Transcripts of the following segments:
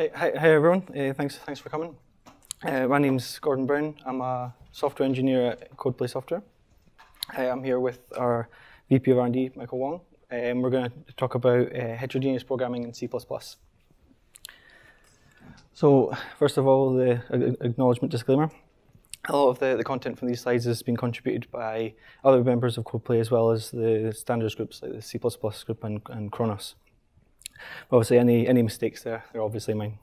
Hey, hi, everyone. Uh, thanks, thanks for coming. Uh, my name's Gordon Brown. I'm a software engineer at CodePlay Software. Uh, I'm here with our VP of R&D, Michael Wong, and we're going to talk about uh, heterogeneous programming in C++. So, first of all, the acknowledgement disclaimer. A lot of the, the content from these slides has been contributed by other members of CodePlay as well as the standards groups like the C++ group and, and Khronos. Obviously, any any mistakes there, they're obviously mine.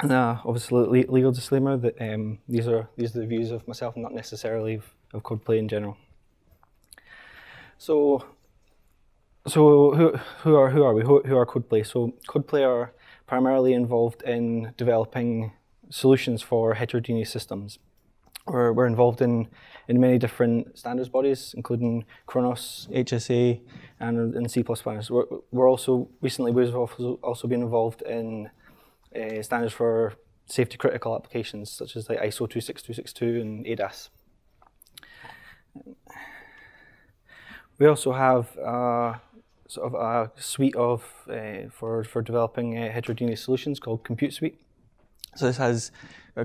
And uh, obviously, legal disclaimer that um, these are these are the views of myself, not necessarily of, CodePlay in general. So, so who who are who are we? Who, who are CodePlay? So, CodePlay are primarily involved in developing solutions for heterogeneous systems. We're, we're involved in, in many different standards bodies, including Khronos, HSA, and, and C++. We're, we're also, recently, we've also, also been involved in uh, standards for safety critical applications, such as like ISO 26262 and ADAS. We also have uh, sort of a suite of uh, for for developing uh, heterogeneous solutions called Compute Suite. So this has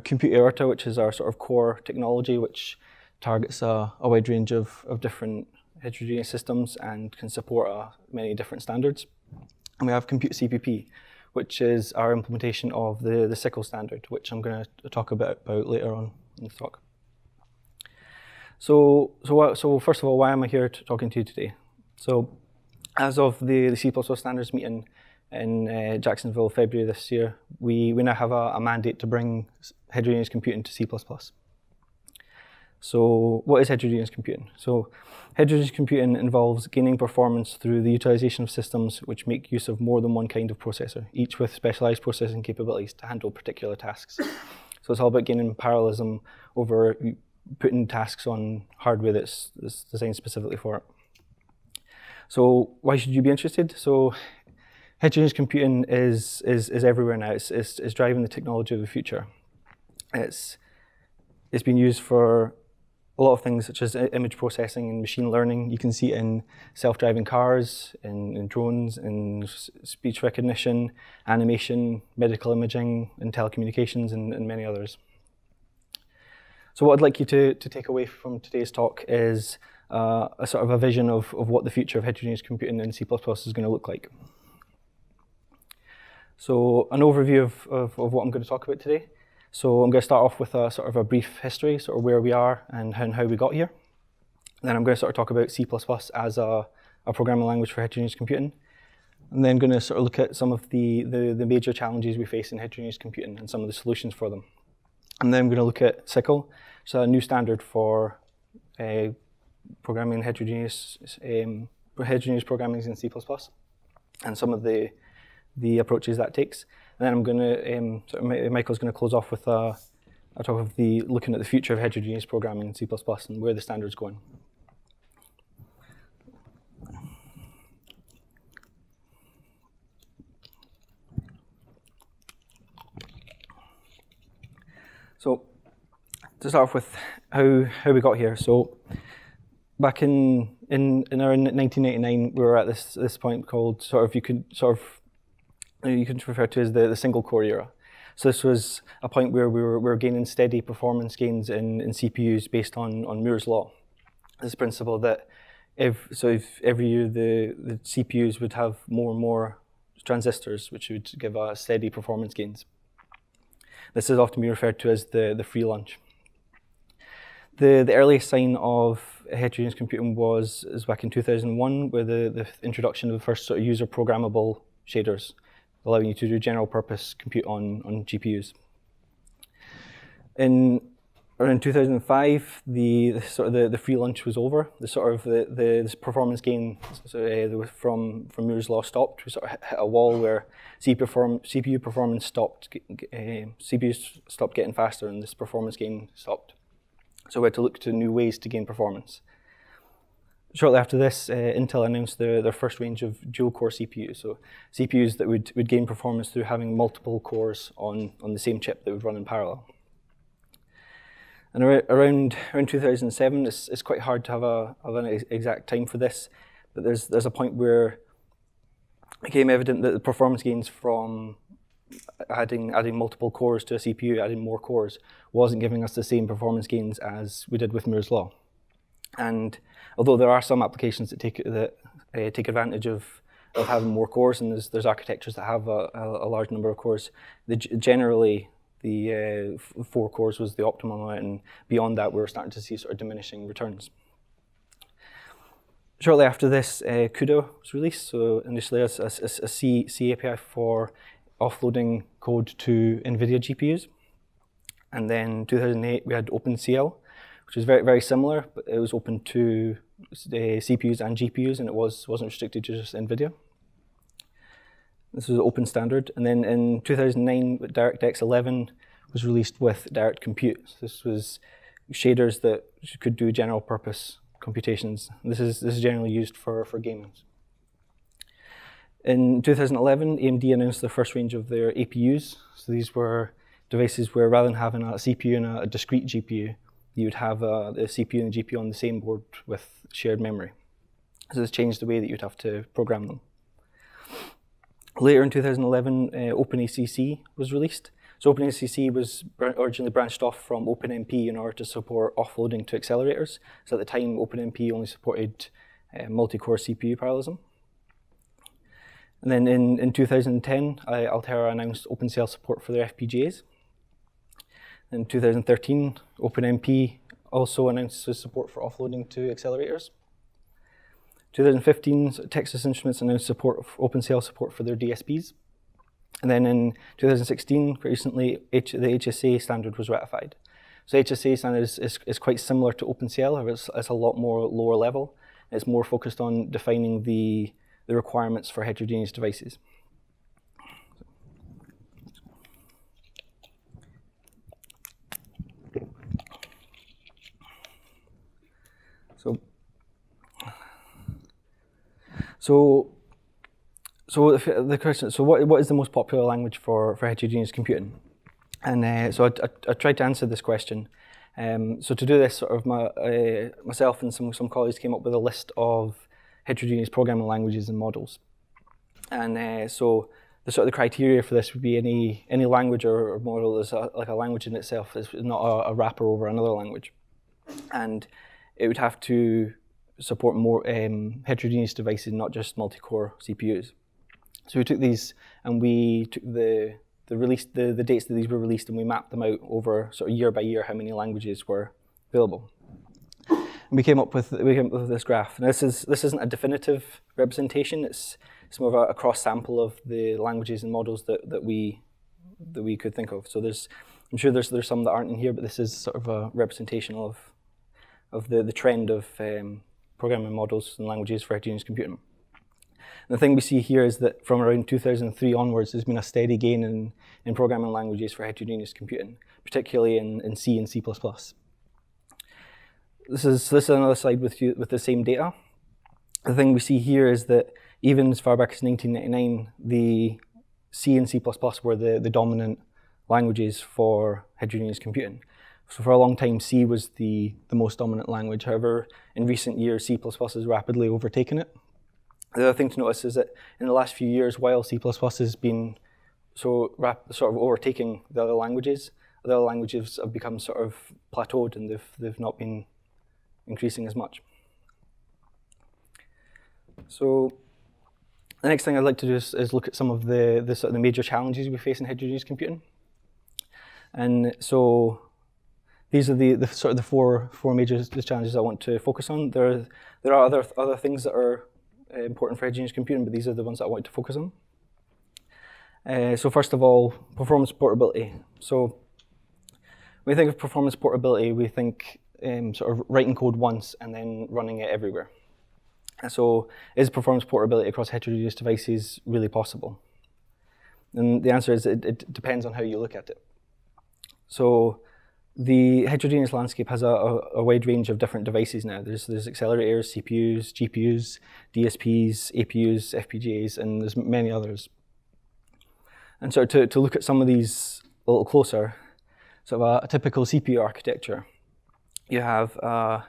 Compute Aorta, which is our sort of core technology, which targets a, a wide range of, of different heterogeneous systems and can support uh, many different standards. And we have Compute CPP, which is our implementation of the, the SYCL standard, which I'm going to talk about, about later on in the talk. So, so, so first of all, why am I here talking to you today? So, as of the, the C++ standards meeting in uh, Jacksonville, February this year, we, we now have a, a, mandate to bring heterogeneous computing to C++. So what is heterogeneous computing? So heterogeneous computing involves gaining performance through the utilization of systems which make use of more than one kind of processor, each with specialized processing capabilities to handle particular tasks. so it's all about gaining parallelism over putting tasks on hardware that's, that's designed specifically for it. So why should you be interested? So heterogeneous computing is, is, is everywhere now. It's, it's, it's driving the technology of the future. It's, it's been used for a lot of things such as image processing and machine learning. You can see it in self-driving cars, in, in, drones, in speech recognition, animation, medical imaging, and telecommunications, and, and, many others. So what I'd like you to, to take away from today's talk is uh, a sort of a vision of, of what the future of heterogeneous computing in C++ is going to look like. So an overview of, of, of, what I'm going to talk about today. So I'm going to start off with a sort of a brief history, sort of where we are and how, and how we got here. Then I'm going to sort of talk about C++ as a, a programming language for heterogeneous computing. And then going to sort of look at some of the, the, the, major challenges we face in heterogeneous computing and some of the solutions for them. And then I'm going to look at SYCL, so a new standard for uh, programming heterogeneous, um, heterogeneous programming in C++, and some of the the approaches that takes. And then I'm going to, um, of Michael's going to close off with a, a talk of the looking at the future of heterogeneous programming in C++ and where the standard's going. So to start off with how, how we got here. So back in, in, in around 1989, we were at this, this point called sort of, you could sort of Uh, you can refer to as the, the single core era. So this was a point where we were, we were gaining steady performance gains in, in CPUs based on, on Moore's law. This principle that if, so if every year the, the CPUs would have more and more transistors, which would give a steady performance gains. This is often referred to as the, the free lunch. The, the earliest sign of heterogeneous computing was, was back in 2001 with the, the introduction of the first sort of user programmable shaders allowing you to do general purpose compute on, on GPUs. In around 2005, the, the, sort of the, the free lunch was over. The sort of the, the performance gain so, uh, from from Moore's law stopped. We sort of hit a wall where CPU, perform, CPU performance stopped, uh, CPUs stopped getting faster, and this performance gain stopped. So we had to look to new ways to gain performance. Shortly after this, uh, Intel announced their, their first range of dual-core CPUs, so CPUs that would, would gain performance through having multiple cores on, on the same chip that would run in parallel. And around, around 2007, it's, it's quite hard to have, a, have an exact time for this, but there's, there's a point where it became evident that the performance gains from adding adding multiple cores to a CPU, adding more cores, wasn't giving us the same performance gains as we did with Moore's law. And although there are some applications that take that uh, take advantage of of having more cores, and there's, there's architectures that have a, a, a large number of cores, the, generally the uh, four cores was the optimum amount, and beyond that, we were starting to see sort of diminishing returns. Shortly after this, uh, CUDA was released, so initially a, a, C, C API for offloading code to NVIDIA GPUs. And then 2008, we had OpenCL, which was very, very similar, but it was open to CPUs and GPUs, and it was, wasn't restricted to just NVIDIA. This was an open standard. And then in 2009, DirectX 11 was released with Direct Compute. So this was shaders that could do general purpose computations. This is, this is generally used for, for gaming. In 2011, AMD announced the first range of their APUs. So these were devices where rather than having a CPU and a discrete GPU, you would have uh, the CPU and the GPU on the same board with shared memory. So this changed the way that you'd have to program them. Later in 2011, uh, OpenACC was released. So OpenACC was originally branched off from OpenMP in order to support offloading to accelerators. So at the time, OpenMP only supported uh, multi-core CPU parallelism. And then in, in 2010, uh, Altera announced OpenCL support for their FPGAs. In 2013, OpenMP also announced its support for offloading to accelerators. 2015, Texas Instruments announced support OpenCL support for their DSPs. And then in 2016, quite recently, H the HSA standard was ratified. So HSA standard is, is, is quite similar to OpenCL, it's, it's a lot more lower level. It's more focused on defining the the requirements for heterogeneous devices. So, so the question. So, what what is the most popular language for for heterogeneous computing? And uh, so, I, I, I, tried to answer this question. Um, so, to do this, sort of, my, uh, myself and some some colleagues came up with a list of heterogeneous programming languages and models. And uh, so the sort of the criteria for this would be any any language or, or model is a, like a language in itself is not a, a, wrapper over another language, and it would have to support more um, heterogeneous devices, not just multi-core CPUs. So we took these and we took the the release the, the dates that these were released and we mapped them out over sort of year by year how many languages were available we came up with we came up with this graph. Now this is this isn't a definitive representation. It's it's more of a, a cross sample of the languages and models that, that we that we could think of. So there's I'm sure there's there's some that aren't in here, but this is sort of a representation of of the the trend of um, programming models and languages for heterogeneous computing. And the thing we see here is that from around 2003 onwards, there's been a steady gain in, in programming languages for heterogeneous computing, particularly in, in C and C++ this is this is another slide with you with the same data. The thing we see here is that even as far back as 1999, the C and C++ were the, the dominant languages for heterogeneous computing. So for a long time, C was the, the most dominant language. However, in recent years, C++ has rapidly overtaken it. The other thing to notice is that in the last few years, while C++ has been so rap- sort of overtaking the other languages, the other languages have become sort of plateaued and they've, they've not been increasing as much. So the next thing I'd like to do is, is look at some of the, the, sort of the major challenges we face in heterogeneous computing. And so these are the, the sort of the four four major challenges I want to focus on. There there are other other things that are uh, important for heterogeneous computing, but these are the ones that I want to focus on. Uh, so first of all, performance portability. So when we think of performance portability, we think um, sort of writing code once and then running it everywhere. So is performance portability across heterogeneous devices really possible? And the answer is it, it depends on how you look at it. So the heterogeneous landscape has a, a, wide range of different devices now. There's, there's accelerators, CPUs, GPUs, DSPs, APUs, FPGAs, and there's many others. And so to, to look at some of these a little closer, so a, a typical CPU architecture you have uh,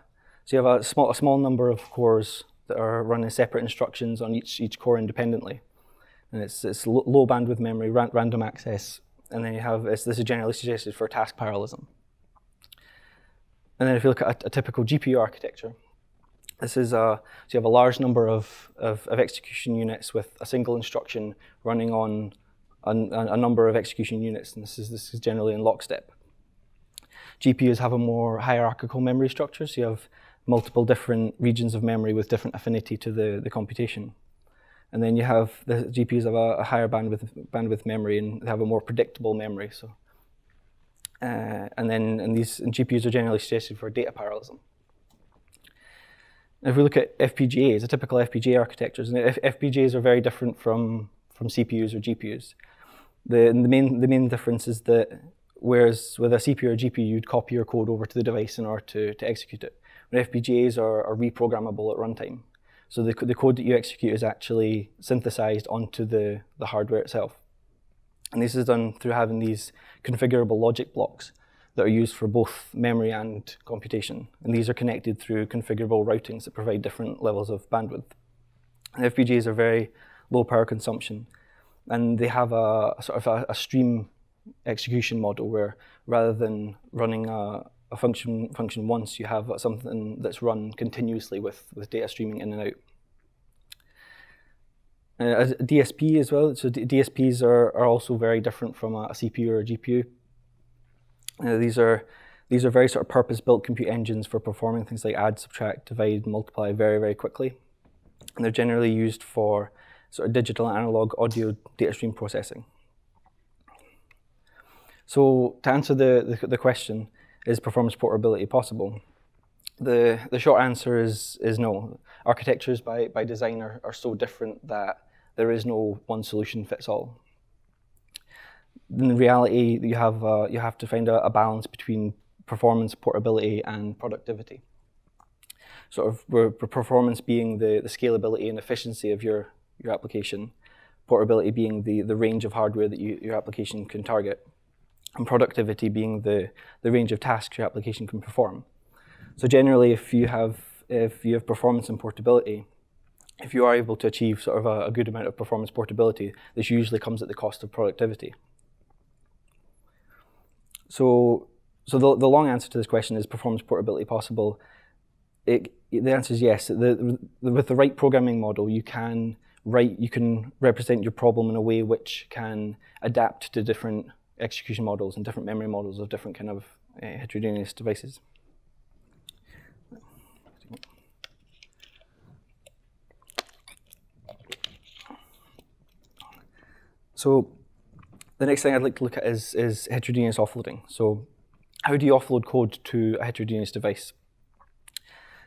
so you have a small a small number of cores that are running separate instructions on each each core independently. and it's, it's low bandwidth memory, ran random access, and then you have, this is generally suggested for task parallelism. And then if you look at a, a typical GPU architecture, this is a, so you have a large number of, of, of execution units with a single instruction running on a, a, number of execution units, and this is, this is generally in lockstep. GPUs have a more hierarchical memory structure, so you have multiple different regions of memory with different affinity to the, the computation. And then you have the GPUs have a, a higher bandwidth, bandwidth memory and they have a more predictable memory. So, uh, and then and these and GPUs are generally suggested for data parallelism. If we look at FPGAs, a typical FPGA architectures, and FPGAs are very different from, from CPUs or GPUs. The, the, main, the main difference is that whereas with a CPU or GPU, you'd copy your code over to the device in order to, to execute it. But FPGAs are, are reprogrammable at runtime. So the, the code that you execute is actually synthesized onto the, the hardware itself. And this is done through having these configurable logic blocks that are used for both memory and computation. And these are connected through configurable routings that provide different levels of bandwidth. And FPGAs are very low power consumption. And they have a, a sort of a, a, stream execution model where rather than running a, a function function once, you have something that's run continuously with, with data streaming in and out. Uh, DSP as well. So D DSPs are, are also very different from a, a CPU or a GPU. Uh, these are these are very sort of purpose-built compute engines for performing things like add, subtract, divide, multiply very, very quickly. And they're generally used for sort of digital analog audio data stream processing. So to answer the, the, the question, is performance portability possible? The, the short answer is, is no. Architectures by, by design are, are so different that there is no one solution fits all in reality, you have uh, you have to find a, a, balance between performance, portability, and productivity. Sort of performance being the, the scalability and efficiency of your your application, portability being the the range of hardware that you, your application can target, and productivity being the the range of tasks your application can perform. So generally, if you have if you have performance and portability, if you are able to achieve sort of a, a good amount of performance portability, this usually comes at the cost of productivity. So, so the, the long answer to this question is performance portability possible? It, the answer is yes. The, the, with the right programming model, you can write, you can represent your problem in a way which can adapt to different execution models and different memory models of different kind of uh, heterogeneous devices. So the next thing I'd like to look at is, is heterogeneous offloading. So how do you offload code to a heterogeneous device?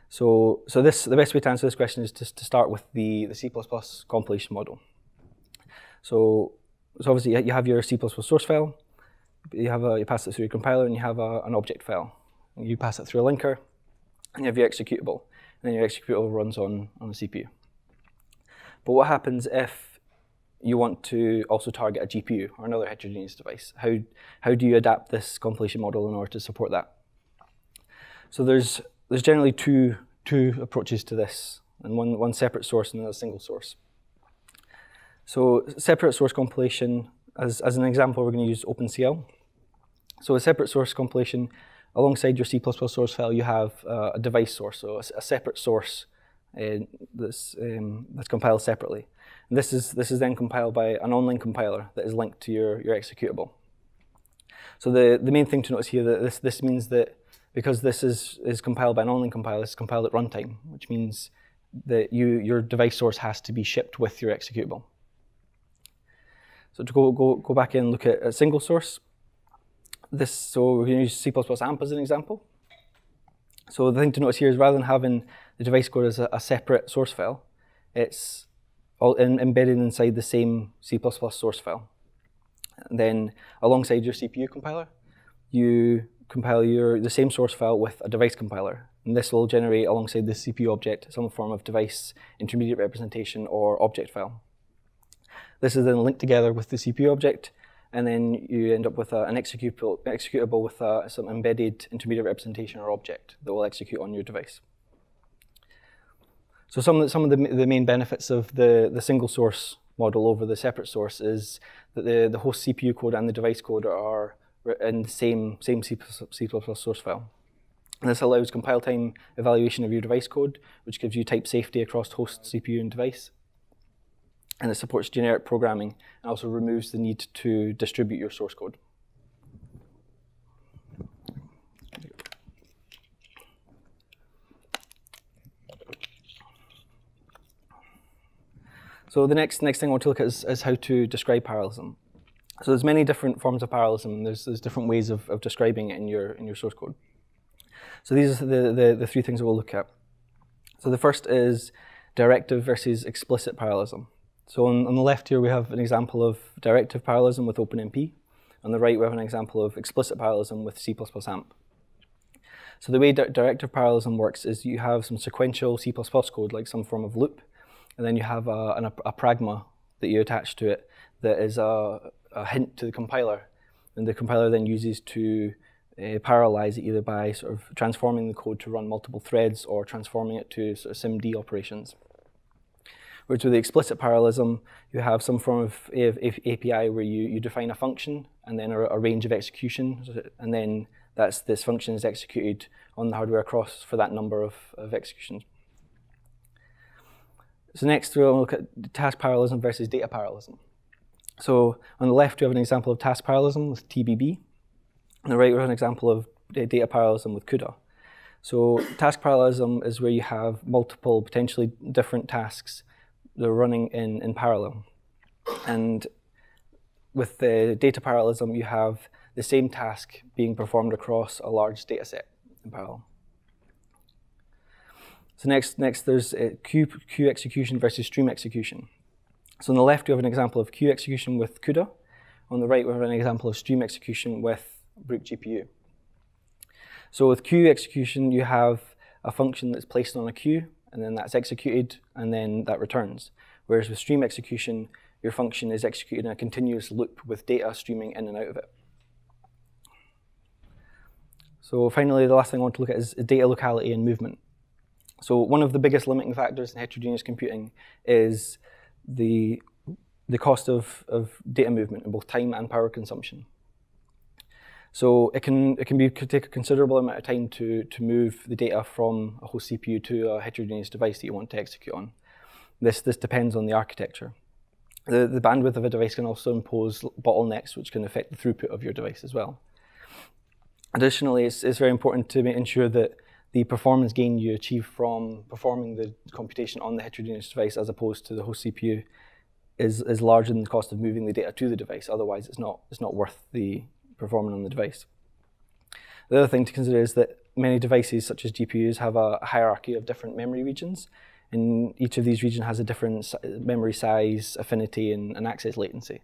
So, so this, the best way to answer this question is to, to start with the, the C++ compilation model. So, so obviously you have your C++ source file, you have a, you pass it through your compiler, and you have a, an object file. You pass it through a linker, and you have your executable, and then your executable runs on, on the CPU. But what happens if you want to also target a GPU or another heterogeneous device. How, how do you adapt this compilation model in order to support that? So there's, there's generally two, two approaches to this, and one, one separate source and a single source. So separate source compilation, as, as an example, we're going to use OpenCL. So a separate source compilation, alongside your C++ source file, you have uh, a device source, so a, a separate source uh, that's, um, that's compiled separately. And this is, this is then compiled by an online compiler that is linked to your, your executable. So the, the main thing to notice here that this, this means that because this is, is compiled by an online compiler, it's compiled at runtime, which means that you, your device source has to be shipped with your executable. So to go, go, go back in and look at a single source, this, so we're going to use C++ AMP as an example. So the thing to notice here is rather than having the device code as a, a separate source file, it's all in, embedded inside the same C++ source file. And then alongside your CPU compiler, you compile your the same source file with a device compiler. And this will generate alongside the CPU object some form of device intermediate representation or object file. This is then linked together with the CPU object, and then you end up with a, an executable, executable with a, some embedded intermediate representation or object that will execute on your device. So some of the, some of the, the main benefits of the, the single source model over the separate source is that the, the host CPU code and the device code are in the same, same C++, C++ source file. And this allows compile time evaluation of your device code, which gives you type safety across host, CPU, and device. And it supports generic programming and also removes the need to distribute your source code. So the next next thing I want to look at is, is how to describe parallelism. So there's many different forms of parallelism. There's, there's different ways of, of describing it in your in your source code. So these are the, the, the three things we'll look at. So the first is directive versus explicit parallelism. So on, on the left here we have an example of directive parallelism with OpenMP. On the right we have an example of explicit parallelism with C++ AMP. So the way di directive parallelism works is you have some sequential C++ code, like some form of loop, and then you have a, a, a pragma that you attach to it that is a, a, hint to the compiler. And the compiler then uses to uh, parallelize it either by sort of transforming the code to run multiple threads or transforming it to sort of SIMD operations. Whereas with the explicit parallelism, you have some form of API where you, you define a function and then a, a range of execution, and then that's this function is executed on the hardware across for that number of, of executions. So next we'll look at task parallelism versus data parallelism. So on the left we have an example of task parallelism with TBB. On the right we have an example of data parallelism with CUDA. So task parallelism is where you have multiple potentially different tasks that are running in, in parallel. And with the data parallelism, you have the same task being performed across a large data set in parallel. So next, next there's queue, queue execution versus stream execution. So on the left, we have an example of queue execution with CUDA. On the right, we have an example of stream execution with Brook GPU. So with queue execution, you have a function that's placed on a queue, and then that's executed, and then that returns. Whereas with stream execution, your function is executed in a continuous loop with data streaming in and out of it. So finally, the last thing I want to look at is data locality and movement. So one of the biggest limiting factors in heterogeneous computing is the, the cost of, of data movement in both time and power consumption. So it can, it can be, could take a considerable amount of time to, to move the data from a host CPU to a heterogeneous device that you want to execute on. This, this depends on the architecture. The, the bandwidth of a device can also impose bottlenecks which can affect the throughput of your device as well. Additionally, it's, it's very important to ensure that the performance gain you achieve from performing the computation on the heterogeneous device as opposed to the host CPU is, is larger than the cost of moving the data to the device. Otherwise, it's not, it's not worth the performing on the device. The other thing to consider is that many devices, such as GPUs, have a hierarchy of different memory regions. And each of these regions has a different memory size, affinity, and, and access latency.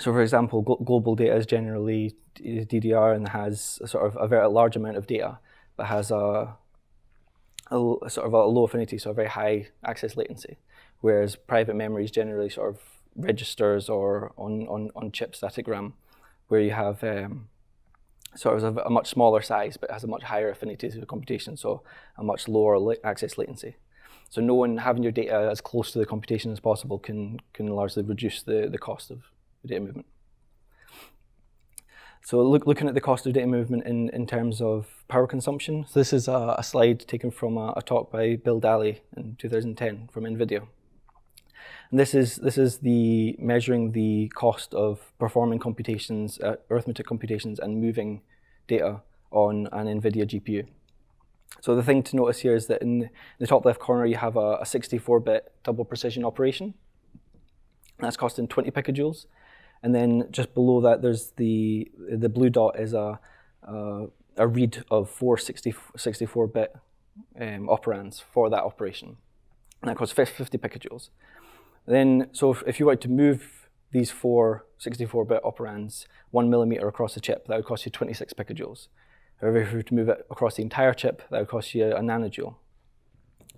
So, for example, global data is generally DDR and has a sort of a very large amount of data but has a, a, a, sort of a low affinity, so a very high access latency. Whereas private memory is generally sort of registers or on, on, on chip static RAM, where you have um, sort of a, a, much smaller size, but has a much higher affinity to the computation, so a much lower la access latency. So knowing having your data as close to the computation as possible can, can largely reduce the, the cost of the data movement. So look, looking at the cost of data movement in, in terms of power consumption. So this is a, a slide taken from a, a, talk by Bill Dally in 2010 from NVIDIA. And this is, this is the measuring the cost of performing computations, uh, arithmetic computations and moving data on an NVIDIA GPU. So the thing to notice here is that in the top left corner you have a 64-bit double precision operation. That's costing 20 picojoules. And then just below that, there's the the blue dot is a a, a read of four 64-bit um, operands for that operation. And that costs 50 picojoules. Then, so if, if you were to move these four 64-bit operands one millimeter across the chip, that would cost you 26 picojoules. However, if you were to move it across the entire chip, that would cost you a nanojoule.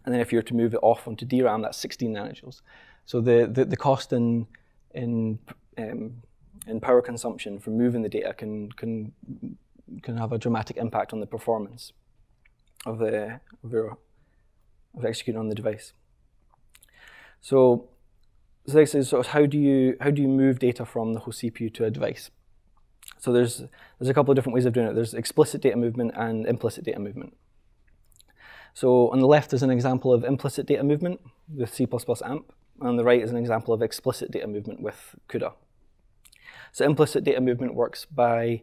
And then if you were to move it off onto DRAM, that's 16 nanojoules. So the, the, the cost in, in um, in power consumption from moving the data can can can have a dramatic impact on the performance of the of, your, of executing on the device. So so this is sort of how do you how do you move data from the host CPU to a device? So there's there's a couple of different ways of doing it. There's explicit data movement and implicit data movement. So on the left is an example of implicit data movement with C++ AMP. On the right is an example of explicit data movement with CUDA. So implicit data movement works by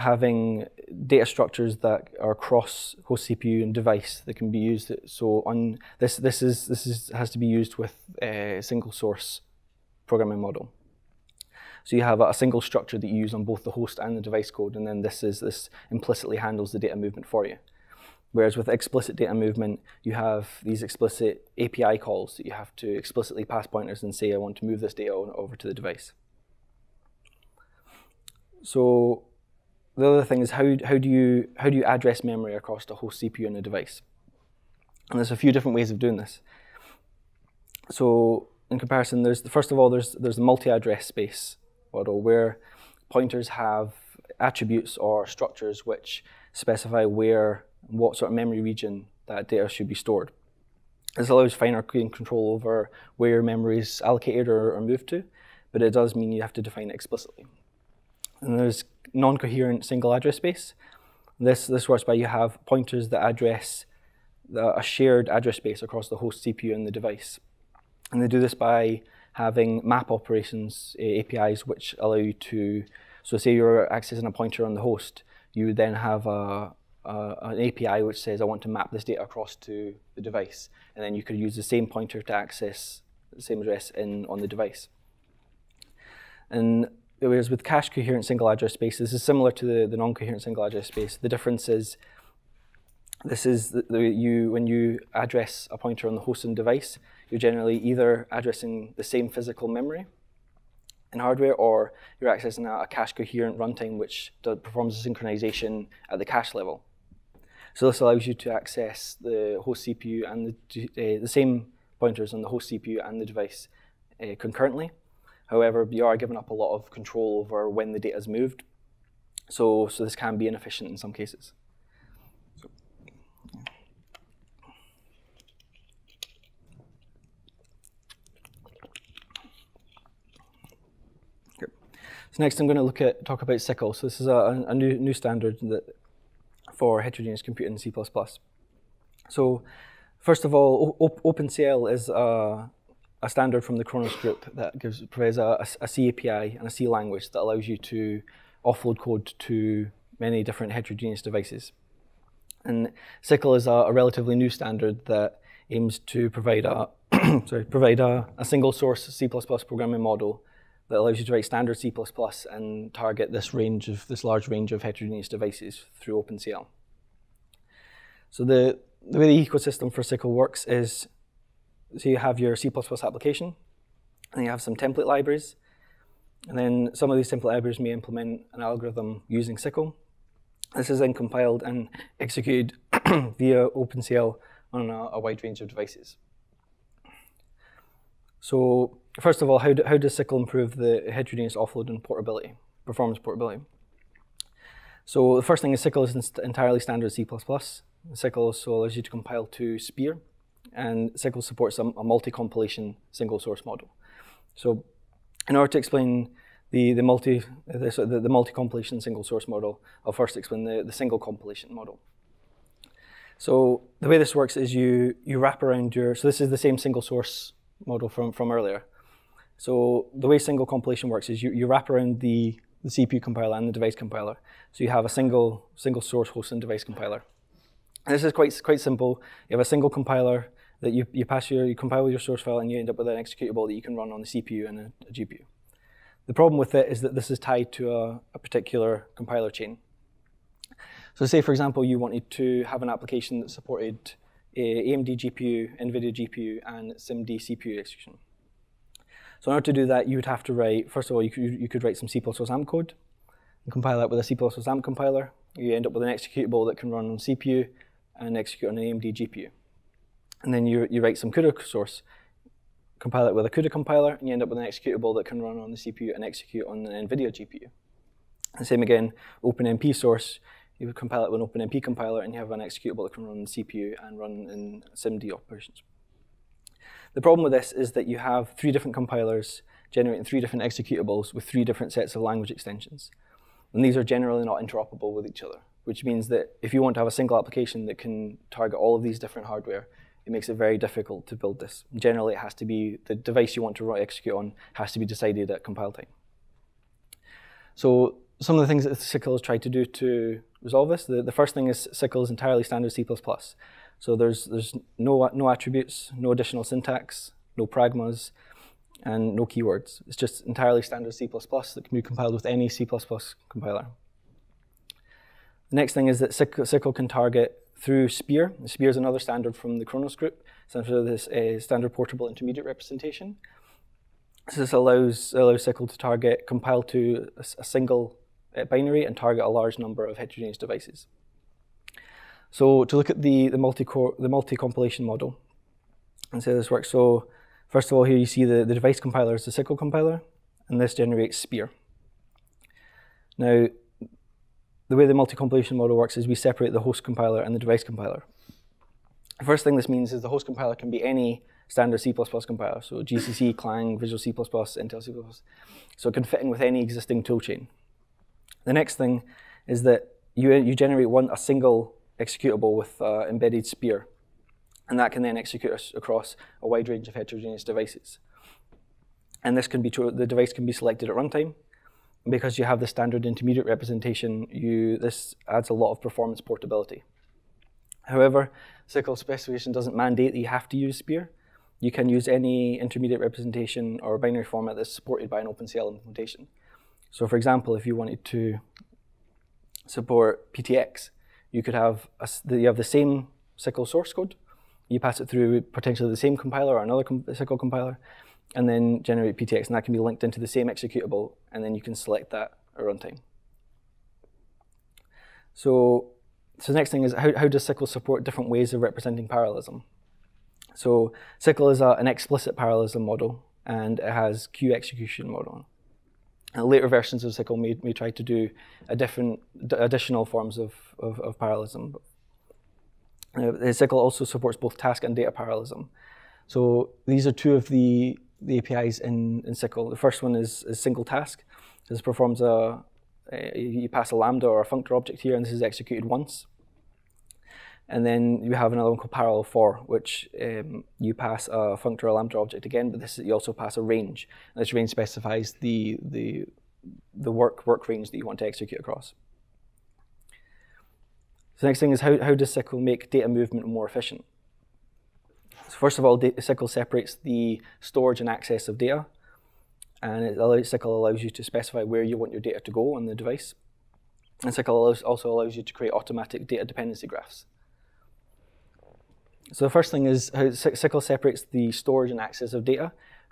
having data structures that are cross host CPU and device that can be used. So on this, this is this is has to be used with a single source programming model. So you have a single structure that you use on both the host and the device code, and then this is this implicitly handles the data movement for you. Whereas with explicit data movement, you have these explicit API calls that you have to explicitly pass pointers and say, I want to move this data over to the device. So the other thing is how, how, do you, how do you address memory across the whole CPU and the device? And there's a few different ways of doing this. So in comparison, there's first of all, there's, there's the multi-address space model where pointers have attributes or structures which specify where, what sort of memory region that data should be stored. This allows finer control over where your memory is allocated or, or moved to, but it does mean you have to define it explicitly. And there's non-coherent single address space. This, this works by you have pointers that address the, a shared address space across the host CPU and the device. And they do this by having map operations uh, APIs which allow you to, so say you're accessing a pointer on the host, you then have a, an API which says I want to map this data across to the device. And then you could use the same pointer to access the same address in on the device. And whereas with cache coherent single address space, this is similar to the, the non-coherent single address space. The difference is this is the, the, you when you address a pointer on the host and device, you're generally either addressing the same physical memory in hardware or you're accessing a, a cache coherent runtime which does, performs a synchronization at the cache level. So this allows you to access the host CPU and the, uh, the same pointers on the host CPU and the device uh, concurrently. However, you are giving up a lot of control over when the data is moved. So, so this can be inefficient in some cases. So, next I'm going to look at talk about SYCL. So this is a, a new, new standard that, for heterogeneous computing in C++. So first of all, o OpenCL is a, a standard from the Khronos group that gives provides a, a, C API and a C language that allows you to offload code to many different heterogeneous devices. And SYCL is a, a relatively new standard that aims to provide a sorry provide a, a single source C++ programming model that allows you to write standard C++ and target this range of this large range of heterogeneous devices through OpenCL. So the, the way the ecosystem for SYCL works is so you have your C++ application, and you have some template libraries, and then some of these template libraries may implement an algorithm using SYCL. This is then compiled and executed via OpenCL on a, a, wide range of devices. So first of all, how, do, how does SYCL improve the heterogeneous offload and portability, performance portability? So the first thing is SYCL is entirely standard C++. SYCL also allows you to compile to SPIR, and SYCL supports a, a multi-compilation single source model. So in order to explain the, the multi the, the, the multi-compilation single source model, I'll first explain the, the single compilation model. So the way this works is you you wrap around your so this is the same single source model from, from earlier. So the way single compilation works is you, you wrap around the, the CPU compiler and the device compiler. So you have a single single source host and device compiler. This is quite quite simple. You have a single compiler that you, you pass your, you compile your source file and you end up with an executable that you can run on the CPU and a, a GPU. The problem with it is that this is tied to a, a particular compiler chain. So say, for example, you wanted to have an application that supported uh, AMD GPU, NVIDIA GPU, and SIMD CPU execution. So in order to do that, you would have to write, first of all, you could, you could write some C++ AMP code and compile that with a C++ AMP compiler. You end up with an executable that can run on CPU and execute on an AMD GPU and then you, you write some CUDA source, compile it with a CUDA compiler, and you end up with an executable that can run on the CPU and execute on an NVIDIA GPU. And same again, OpenMP source, you would compile it with an OpenMP compiler, and you have an executable that can run on the CPU and run in SIMD operations. The problem with this is that you have three different compilers generating three different executables with three different sets of language extensions. And these are generally not interoperable with each other, which means that if you want to have a single application that can target all of these different hardware, it makes it very difficult to build this. Generally, it has to be the device you want to execute on has to be decided at compile time. So some of the things that has tried to do to resolve this, the, the first thing is SYCL is entirely standard C++. So there's, there's no, no attributes, no additional syntax, no pragmas, and no keywords. It's just entirely standard C++ that can be compiled with any C++ compiler. The next thing is that SYCL can target through SPIR. SPIR is another standard from the Khronos group, essentially this uh, standard portable intermediate representation. So this allows, allows SYCL to target, compile to a, a single uh, binary and target a large number of heterogeneous devices. So to look at the, the multi-core, the multi-compilation model and see how this works. So first of all, here you see the, the device compiler is the SYCL compiler, and this generates SPIR. Now, the way the multi-compilation model works is we separate the host compiler and the device compiler. The first thing this means is the host compiler can be any standard C++ compiler, so GCC, Clang, Visual C++, Intel C++. So it can fit in with any existing toolchain. The next thing is that you, you generate one a single executable with uh, embedded SPIR, and that can then execute across a wide range of heterogeneous devices. And this can be true, the device can be selected at runtime, because you have the standard intermediate representation, you, this adds a lot of performance portability. However, SYCL specification doesn't mandate that you have to use SPIR. You can use any intermediate representation or binary format that's supported by an OpenCL implementation. So for example, if you wanted to support PTX, you could have a, you have the same SYCL source code, you pass it through potentially the same compiler or another com SYCL compiler, and then generate PTX, and that can be linked into the same executable, and then you can select that at runtime. So, so the next thing is how, how does SYCL support different ways of representing parallelism? So SYCL is a, an explicit parallelism model, and it has queue execution model. And later versions of SYCL may, may try to do a different, additional forms of, of, of parallelism. Uh, SYCL also supports both task and data parallelism. So these are two of the the APIs in, in SYCL. The first one is, is single task. This performs a, a, you pass a lambda or a functor object here, and this is executed once. And then you have another one called parallel for, which um, you pass a functor or lambda object again, but this you also pass a range. And this range specifies the the the work work range that you want to execute across. So the next thing is how, how does SYCL make data movement more efficient? So first of all, SYCL separates the storage and access of data, and it allows, SYCL allows you to specify where you want your data to go on the device. And SYCL allows, also allows you to create automatic data dependency graphs. So the first thing is how SYCL separates the storage and access of data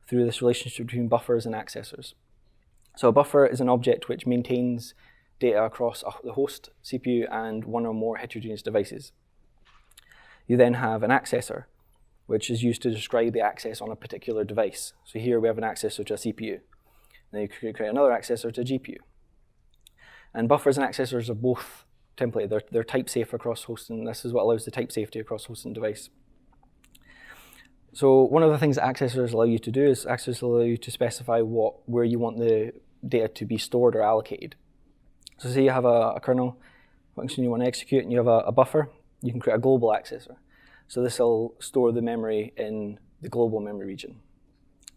through this relationship between buffers and accessors. So a buffer is an object which maintains data across the host, CPU, and one or more heterogeneous devices. You then have an accessor, which is used to describe the access on a particular device. So here we have an accessor to a CPU. Then you could create another accessor to a GPU. And buffers and accessors are both templated. They're, they're type safe across host, and this is what allows the type safety across host and device. So one of the things that accessors allow you to do is accessors allow you to specify what where you want the data to be stored or allocated. So say you have a, a kernel function you want to execute and you have a, a buffer, you can create a global accessor. So this will store the memory in the global memory region.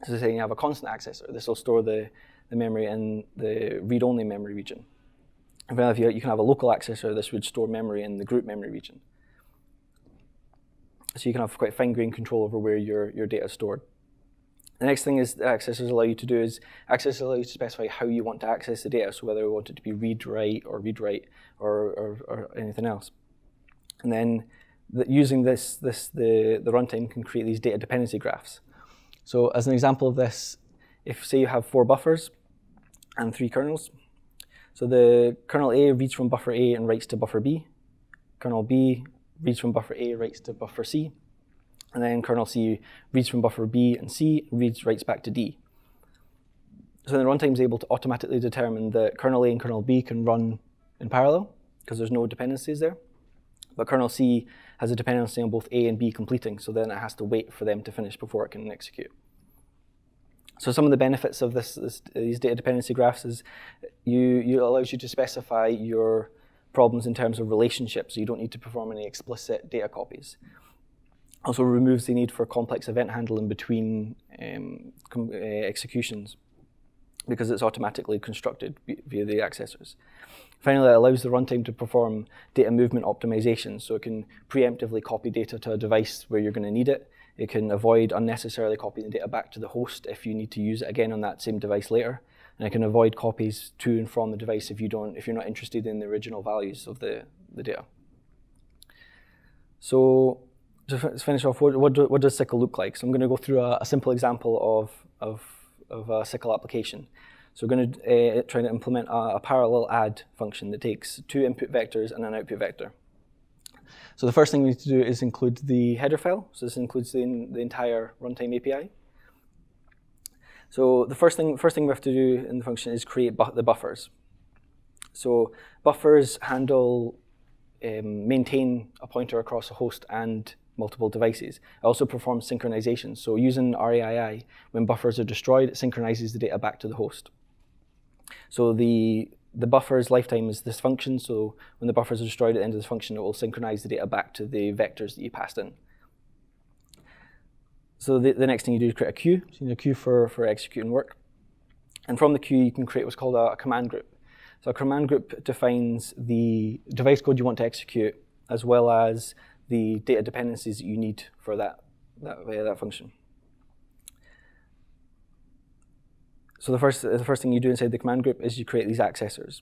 So say you have a constant accessor, this will store the, the memory in the read-only memory region. And if you, you can have a local accessor, this would store memory in the group memory region. So you can have quite fine-grained control over where your, your data is stored. The next thing is the accessors allow you to do is accessors allow you to specify how you want to access the data, so whether you want it to be read-write or read-write or, or, or anything else. And then using this, this the, the runtime can create these data dependency graphs. So as an example of this, if say you have four buffers and three kernels, so the kernel A reads from buffer A and writes to buffer B, kernel B reads from buffer A, writes to buffer C, and then kernel C reads from buffer B and C, reads, writes back to D. So the runtime is able to automatically determine that kernel A and kernel B can run in parallel because there's no dependencies there. But kernel C has a dependency on both A and B completing, so then it has to wait for them to finish before it can execute. So some of the benefits of this, this, these data dependency graphs is you, you allows you to specify your problems in terms of relationships. So you don't need to perform any explicit data copies. Also removes the need for complex event handling between um, uh, executions because it's automatically constructed via the accessors. Finally, it allows the runtime to perform data movement optimization, so it can preemptively copy data to a device where you're going to need it, it can avoid unnecessarily copying the data back to the host if you need to use it again on that same device later. And it can avoid copies to and from the device if you don't if you're not interested in the original values of the, the data. So to finish off, what, what, do, what does SYCL look like? So I'm going to go through a, a simple example of, of, of a SYCL application. So we're going to uh, try to implement a, a parallel add function that takes two input vectors and an output vector. So the first thing we need to do is include the header file. So this includes the, the entire runtime API. So the first thing, first thing we have to do in the function is create bu the buffers. So buffers handle, um, maintain a pointer across a host and multiple devices. It also performs synchronization. So using RAII, when buffers are destroyed, it synchronizes the data back to the host. So the the buffer's lifetime is this function, so when the buffers are destroyed at the end of this function, it will synchronize the data back to the vectors that you passed in. So the, the next thing you do is create a queue. So you need a queue for, for executing work. And from the queue, you can create what's called a, a command group. So a command group defines the device code you want to execute, as well as the data dependencies that you need for that, that, uh, that function. So the first, the first thing you do inside the command group is you create these accessors.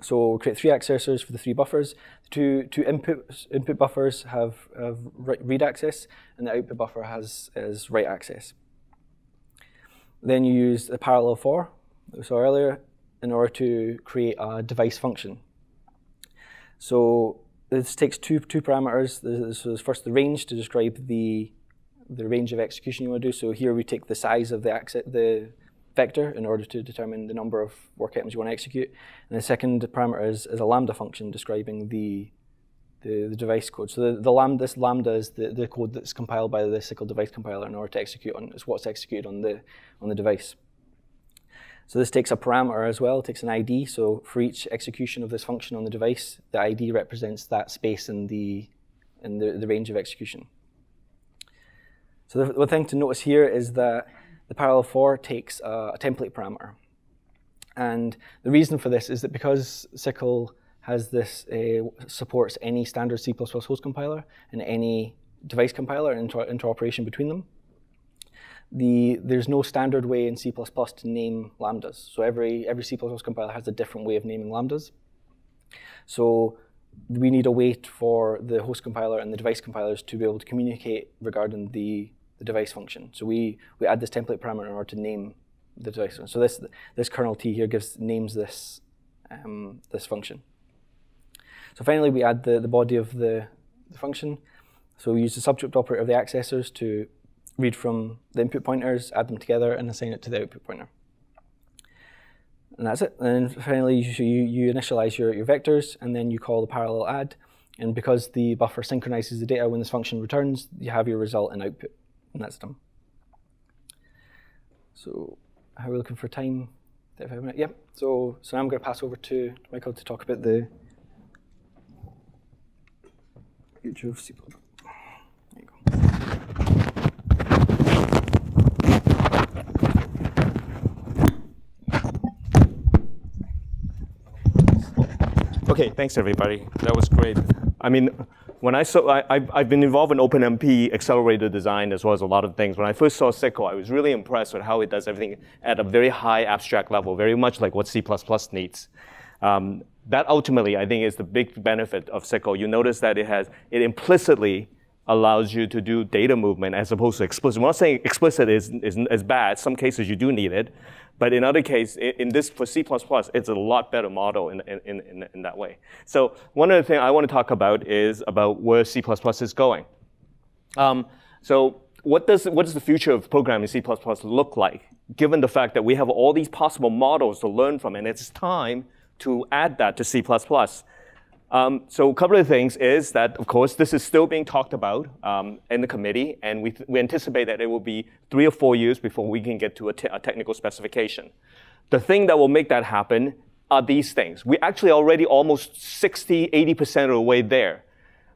So we'll create three accessors for the three buffers. The Two, two input, input buffers have, have read access, and the output buffer has is write access. Then you use the parallel for that we saw earlier in order to create a device function. So this takes two, two parameters. This is first the range to describe the, the range of execution you want to do. So here we take the size of the, the vector in order to determine the number of work items you want to execute. And the second parameter is, is a lambda function describing the, the, the device code. So the, the lambda, this lambda is the, the code that's compiled by the SYCL device compiler in order to execute on, it's what's executed on the, on the device. So this takes a parameter as well, it takes an ID. So for each execution of this function on the device, the ID represents that space in the, in the, the range of execution. So the one thing to notice here is that the parallel for takes a, a template parameter. And the reason for this is that because SYCL has this, uh, supports any standard C++ host compiler and any device compiler and inter interoperation between them, the, there's no standard way in C++ to name lambdas. So every, every C++ compiler has a different way of naming lambdas. So we need a way for the host compiler and the device compilers to be able to communicate regarding the the device function. So we, we add this template parameter in order to name the device. So this, this kernel T here gives names this, um, this function. So finally, we add the, the body of the, the function. So we use the subscript operator of the accessors to read from the input pointers, add them together, and assign it to the output pointer. And that's it. And then finally, you, you initialize your, your vectors, and then you call the parallel add. And because the buffer synchronizes the data when this function returns, you have your result in output and that's done. So how are we looking for time? 35 minutes? So, so now I'm going to pass over to Michael to talk about the future of C++. Okay, thanks everybody. That was great. I mean, when I saw, I, I've, been involved in OpenMP accelerator design as well as a lot of things. When I first saw SYCL, I was really impressed with how it does everything at a very high abstract level, very much like what C++ needs. Um, that ultimately, I think, is the big benefit of SYCL. You notice that it has, it implicitly allows you to do data movement as opposed to explicit. I'm not saying explicit is, is, is bad. Some cases you do need it. But in other case, in this for C++, it's a lot better model in, in, in, in that way. So one of the things I want to talk about is about where C++ is going. Um, so what does, what does the future of programming C++ look like, given the fact that we have all these possible models to learn from, and it's time to add that to C++. Um, so a couple of things is that, of course, this is still being talked about um, in the committee, and we, we anticipate that it will be three or four years before we can get to a, a technical specification. The thing that will make that happen are these things. We're actually already almost 60, 80% of the way there.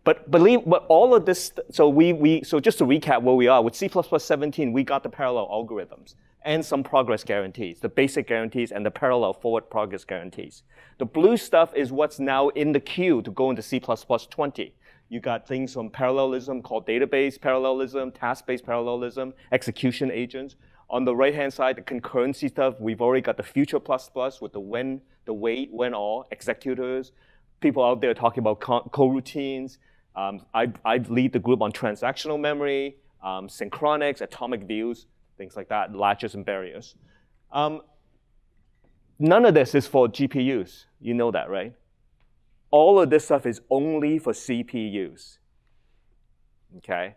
But believe, but all of this, so we, we, so just to recap where we are, with C++ 17, we got the parallel algorithms and some progress guarantees, the basic guarantees and the parallel forward progress guarantees. The blue stuff is what's now in the queue to go into C++ 20. You got things from parallelism called database parallelism, task-based parallelism, execution agents. On the right-hand side, the concurrency stuff, we've already got the future plus plus with the when, the wait, when all, executors. People out there talking about coroutines. Um, I, I lead the group on transactional memory, um, synchronics, atomic views, things like that, latches and barriers. Um, none of this is for GPUs. You know that, right? All of this stuff is only for CPUs. Okay?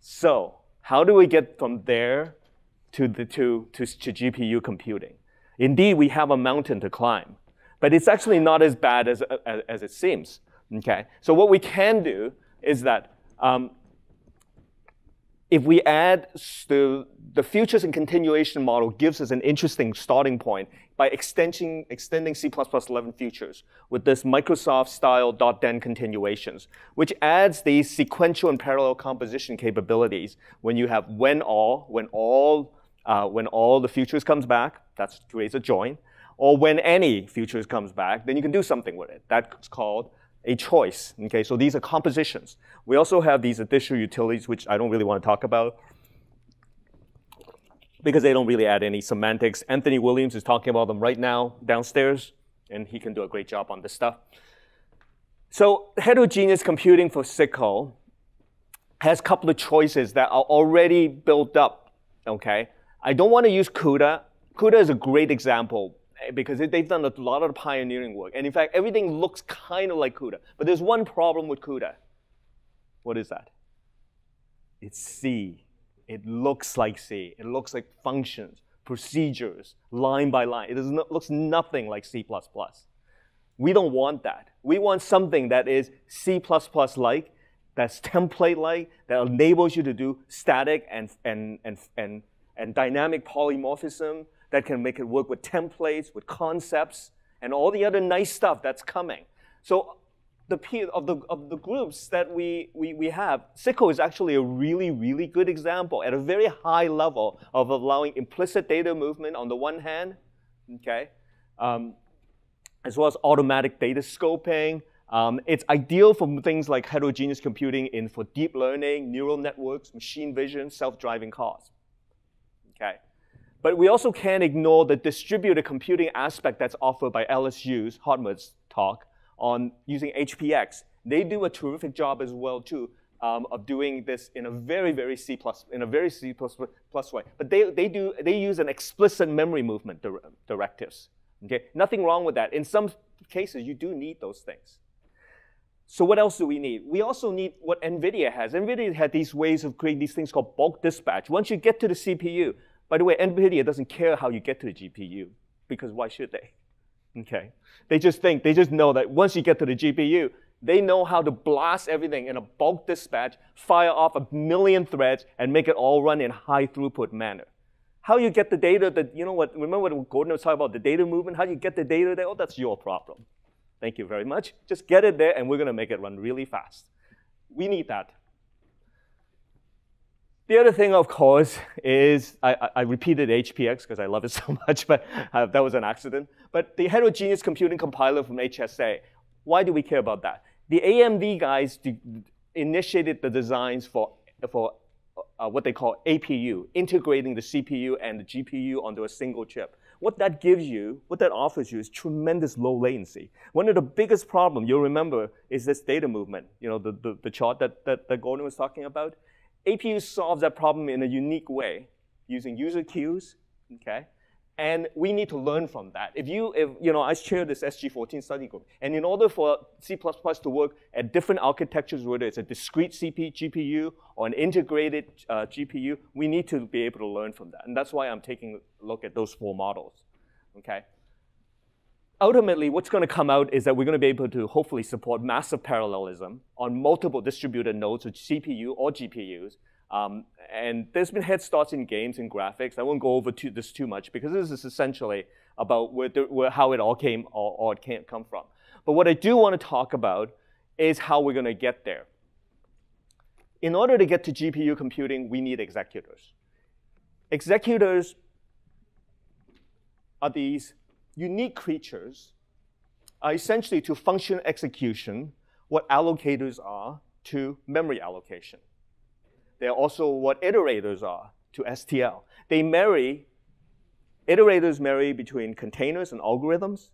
So, how do we get from there to, the, to, to, to GPU computing? Indeed, we have a mountain to climb, but it's actually not as bad as, as, as it seems. Okay? So, what we can do is that um, if we add the, the futures and continuation model gives us an interesting starting point by extending, extending C++ 11 futures with this Microsoft style .then continuations, which adds these sequential and parallel composition capabilities when you have when all, when all, uh, when all the futures comes back, that creates a join, or when any futures comes back, then you can do something with it. That's called a choice. Okay, so these are compositions. We also have these additional utilities, which I don't really want to talk about because they don't really add any semantics. Anthony Williams is talking about them right now downstairs, and he can do a great job on this stuff. So heterogeneous computing for SYCL has a couple of choices that are already built up. Okay, I don't want to use CUDA. CUDA is a great example because they've done a lot of pioneering work. And in fact, everything looks kind of like CUDA. But there's one problem with CUDA. What is that? It's C. It looks like C. It looks like functions, procedures, line by line. It looks nothing like C++. We don't want that. We want something that is C++-like, that's template-like, that enables you to do static and, and, and, and, and dynamic polymorphism, that can make it work with templates, with concepts, and all the other nice stuff that's coming. So the of the of the groups that we, we, we have, SYCL is actually a really, really good example at a very high level of allowing implicit data movement on the one hand, okay, um, as well as automatic data scoping. Um, it's ideal for things like heterogeneous computing in for deep learning, neural networks, machine vision, self-driving cars. Okay. But we also can't ignore the distributed computing aspect that's offered by LSU's Hartmut's talk on using HPX. They do a terrific job as well too um, of doing this in a very, very C plus in a very C plus plus way. But they, they do they use an explicit memory movement dir directives. Okay, nothing wrong with that. In some cases, you do need those things. So what else do we need? We also need what NVIDIA has. NVIDIA had these ways of creating these things called bulk dispatch. Once you get to the CPU, by the way, NVIDIA doesn't care how you get to the GPU, because why should they? Okay. They just think, they just know that once you get to the GPU, they know how to blast everything in a bulk dispatch, fire off a million threads, and make it all run in high throughput manner. How you get the data that, you know what, remember what Gordon was talking about, the data movement? How you get the data there? Oh, that's your problem. Thank you very much. Just get it there, and we're going to make it run really fast. We need that. The other thing, of course, is I, I repeated HPX because I love it so much, but uh, that was an accident. But the heterogeneous computing compiler from HSA, why do we care about that? The AMD guys initiated the designs for, for uh, what they call APU, integrating the CPU and the GPU onto a single chip. What that gives you, what that offers you is tremendous low latency. One of the biggest problems you'll remember is this data movement, you know, the, the, the chart that, that, that Gordon was talking about. APU solves that problem in a unique way using user queues, okay? And we need to learn from that. If you, if, you know, I chair this SG14 study group, and in order for C++ to work at different architectures, whether it's a discrete CP, GPU or an integrated uh, GPU, we need to be able to learn from that. And that's why I'm taking a look at those four models, okay? Ultimately, what's going to come out is that we're going to be able to hopefully support massive parallelism on multiple distributed nodes with CPU or GPUs. Um, and there's been head starts in games and graphics. I won't go over to this too much because this is essentially about where the, where, how it all came or, or it can't come from. But what I do want to talk about is how we're going to get there. In order to get to GPU computing, we need executors. Executors are these unique creatures are essentially to function execution what allocators are to memory allocation. They're also what iterators are to STL. They marry, iterators marry between containers and algorithms.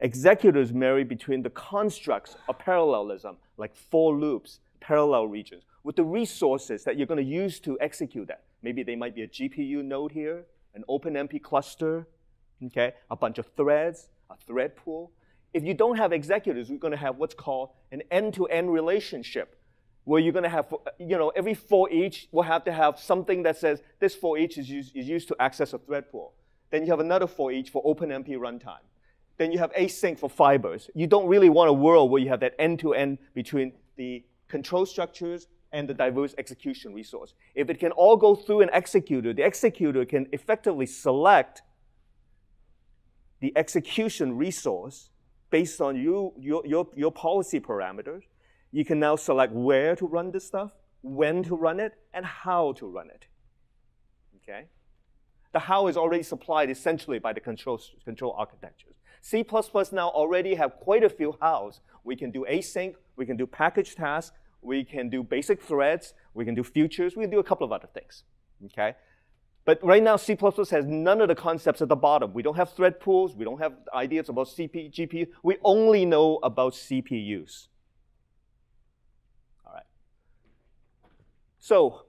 Executors marry between the constructs of parallelism, like for loops, parallel regions, with the resources that you're going to use to execute that. Maybe they might be a GPU node here, an OpenMP cluster, okay, a bunch of threads, a thread pool. If you don't have executors, you're going to have what's called an end-to-end relationship, where you're going to have, you know, every for each will have to have something that says this for each is used, is used to access a thread pool. Then you have another for each for OpenMP runtime. Then you have async for fibers. You don't really want a world where you have that end-to-end between the control structures and the diverse execution resource. If it can all go through an executor, the executor can effectively select the execution resource based on you, your, your, your policy parameters. You can now select where to run this stuff, when to run it, and how to run it. Okay? The how is already supplied essentially by the control, control architectures. C++ now already have quite a few hows. We can do async, we can do package tasks, we can do basic threads, we can do futures, we can do a couple of other things. Okay? But right now, C++ has none of the concepts at the bottom. We don't have thread pools. We don't have ideas about CPU, GPU. We only know about CPUs. All right. So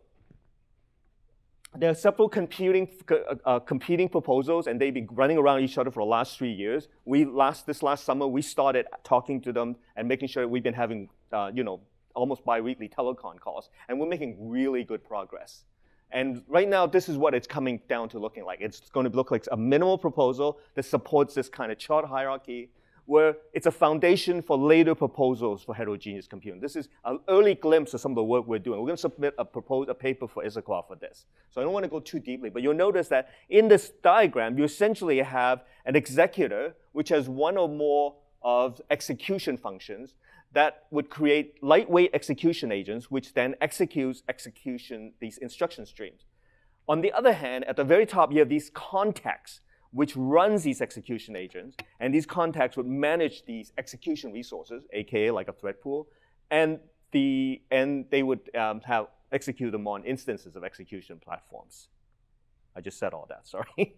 there are several computing, uh, uh, competing proposals, and they've been running around each other for the last three years. We last this last summer we started talking to them and making sure we've been having uh, you know almost biweekly telecon calls, and we're making really good progress. And right now, this is what it's coming down to looking like. It's going to look like a minimal proposal that supports this kind of chart hierarchy, where it's a foundation for later proposals for heterogeneous computing. This is an early glimpse of some of the work we're doing. We're going to submit a, a paper for Issaquah for this. So I don't want to go too deeply, but you'll notice that in this diagram, you essentially have an executor which has one or more of execution functions that would create lightweight execution agents, which then executes execution, these instruction streams. On the other hand, at the very top, you have these contexts, which runs these execution agents, and these contexts would manage these execution resources, aka like a thread pool, and the and they would um, have execute them on instances of execution platforms. I just said all that. Sorry.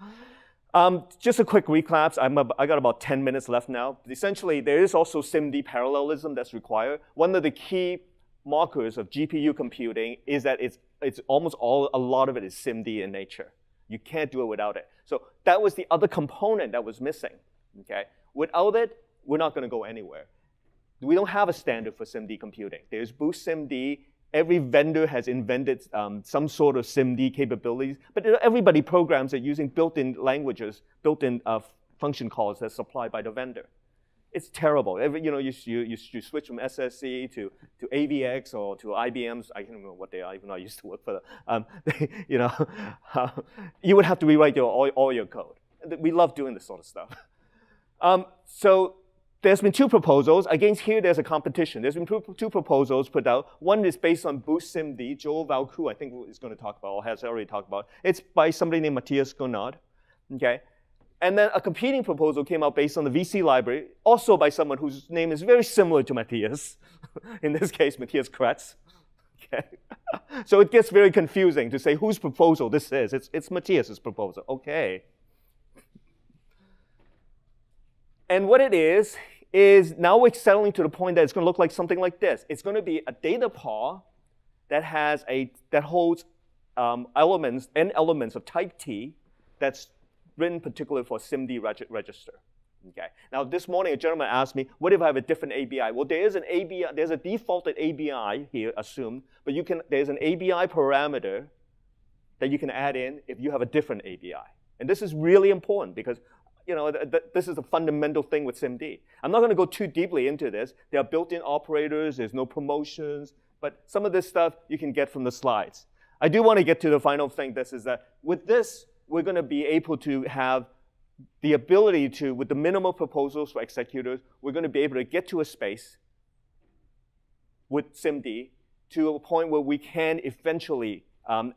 Um, just a quick recap. I'm got about 10 minutes left now. Essentially, there is also SIMD parallelism that's required. One of the key markers of GPU computing is that it's, it's almost all, a lot of it is SIMD in nature. You can't do it without it. So that was the other component that was missing. Okay? Without it, we're not going to go anywhere. We don't have a standard for SIMD computing. There's Boost SIMD, Every vendor has invented um, some sort of SIMD capabilities, but everybody programs it using built-in languages, built-in uh, function calls that's supplied by the vendor. It's terrible. Every, you know, you, you, you switch from SSE to, to AVX or to IBM's, I can't remember what they are, even though I used to work for them. Um, you know, uh, you would have to rewrite your, all, all your code. We love doing this sort of stuff. Um, so there's been two proposals. Against here, there's a competition. There's been two proposals put out. One is based on Boost SIMD. Joel Falcou, I think, is going to talk about, or has already talked about. It's by somebody named Matthias Gaunard. Okay? And then a competing proposal came out based on the Vc library, also by someone whose name is very similar to Matthias. In this case, Matthias Kretz. Okay? so it gets very confusing to say whose proposal this is. It's, it's Matthias's proposal. Okay. And what it is, is now we're settling to the point that it's going to look like something like this. It's going to be a datapar that has a that holds um, elements n elements of type T that's written particularly for SIMD reg register. Okay. Now this morning a gentleman asked me, what if I have a different ABI? Well, there is an ABI, there's a defaulted ABI here assumed, but you can there's an ABI parameter that you can add in if you have a different ABI. And this is really important because you know, th th this is a fundamental thing with SIMD. I'm not going to go too deeply into this. There are built-in operators. There's no promotions. But some of this stuff you can get from the slides. I do want to get to the final thing. This is that with this, we're going to be able to have the ability to, with the minimal proposals for executors, we're going to be able to get to a space with SIMD to a point where we can eventually um,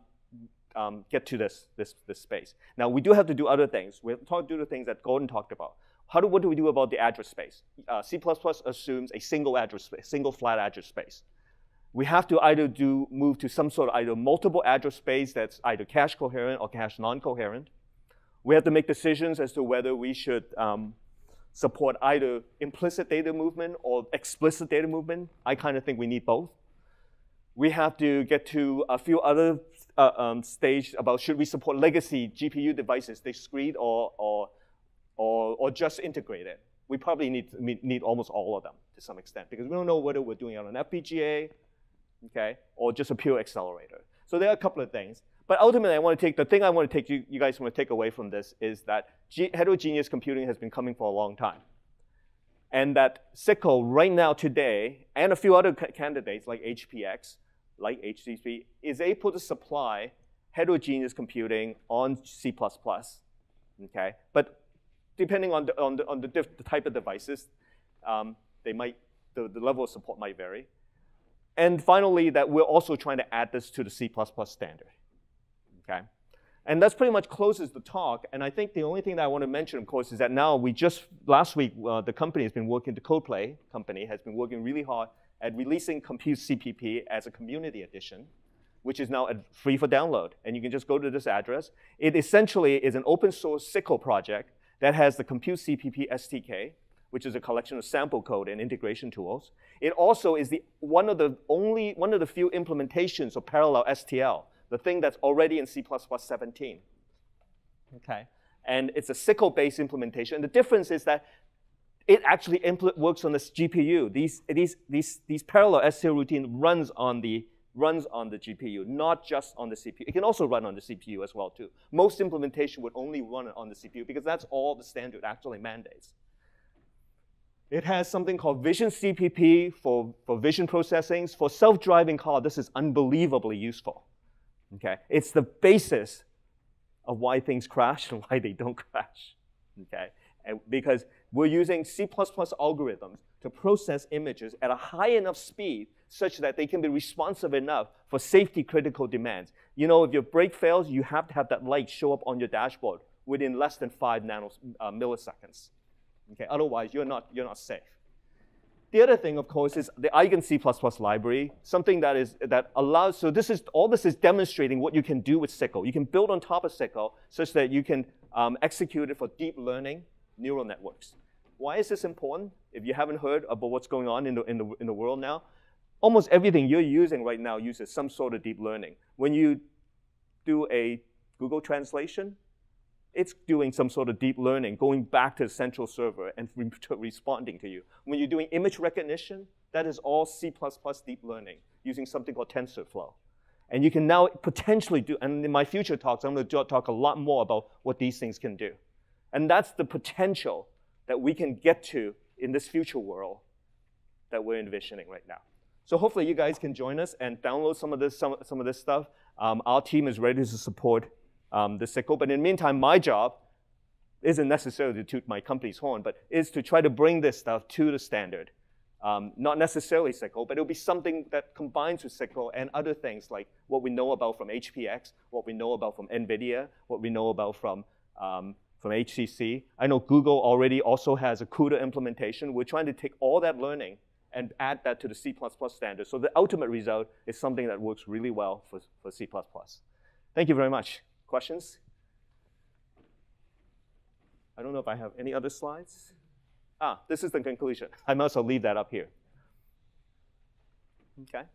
um, get to this, this, this space. Now, we do have to do other things. We have to do the things that Gordon talked about. How do, what do we do about the address space? Uh, C++ assumes a single address space, single flat address space. We have to either do move to some sort of either multiple address space that's either cache coherent or cache non-coherent. We have to make decisions as to whether we should um, support either implicit data movement or explicit data movement. I kind of think we need both. We have to get to a few other uh, um, stage about should we support legacy GPU devices, discrete or, or, or, or just integrated. We probably need, need almost all of them to some extent because we don't know whether we're doing it on an FPGA, okay, or just a pure accelerator. So there are a couple of things. But ultimately, I want to take the thing I want to take you, you guys want to take away from this is that heterogeneous computing has been coming for a long time. And that SYCL right now today, and a few other candidates like HPX, like HCC, is able to supply heterogeneous computing on C++. Okay, but depending on the, on the, on the, the type of devices, um, they might, the, the level of support might vary. And finally, that we're also trying to add this to the C++ standard. Okay? And that's pretty much closes the talk. And I think the only thing that I want to mention, of course, is that now we just, last week, uh, the company has been working, the CodePlay company has been working really hard at releasing ComputeCpp as a community edition, which is now free for download. And you can just go to this address. It essentially is an open source SYCL project that has the ComputeCpp SDK, which is a collection of sample code and integration tools. It also is the, one of the only, one of the few implementations of parallel STL, the thing that's already in C++ 17. Okay, and it's a SYCL-based implementation. And The difference is that it actually works on this GPU. These, these, these, these parallel STL routine runs on the runs on the GPU, not just on the CPU. It can also run on the CPU as well too. Most implementation would only run on the CPU because that's all the standard actually mandates. It has something called VisionCpp for, for vision processing. For self-driving car, this is unbelievably useful. Okay? It's the basis of why things crash and why they don't crash. Okay? And because we're using C++ algorithms to process images at a high enough speed such that they can be responsive enough for safety critical demands. You know, if your brake fails, you have to have that light show up on your dashboard within less than five nanos, uh, milliseconds. Okay, otherwise you're not, you're not safe. The other thing, of course, is the Eigen C++ library, something that is that allows. So this is all this is demonstrating what you can do with SYCL. You can build on top of SYCL such that you can um, execute it for deep learning neural networks. Why is this important? If you haven't heard about what's going on in the, in the, in the world now, almost everything you're using right now uses some sort of deep learning. When you do a Google translation, it's doing some sort of deep learning, going back to the central server and re responding to you. When you're doing image recognition, that is all C++ deep learning using something called TensorFlow. And you can now potentially do, and in my future talks, I'm going to talk a lot more about what these things can do. And that's the potential that we can get to in this future world that we're envisioning right now. So hopefully you guys can join us and download some of this, some, some of this stuff. Um, our team is ready to support um, the SYCL. But in the meantime, my job isn't necessarily to toot my company's horn, but is to try to bring this stuff to the standard. Um, not necessarily SYCL, but it'll be something that combines with SYCL and other things like what we know about from HPX, what we know about from NVIDIA, what we know about from um, from HCC. I know Google already also has a CUDA implementation. We're trying to take all that learning and add that to the C++ standard. So the ultimate result is something that works really well for, for C++. Thank you very much. Questions? I don't know if I have any other slides. Ah, this is the conclusion. I must also leave that up here. Okay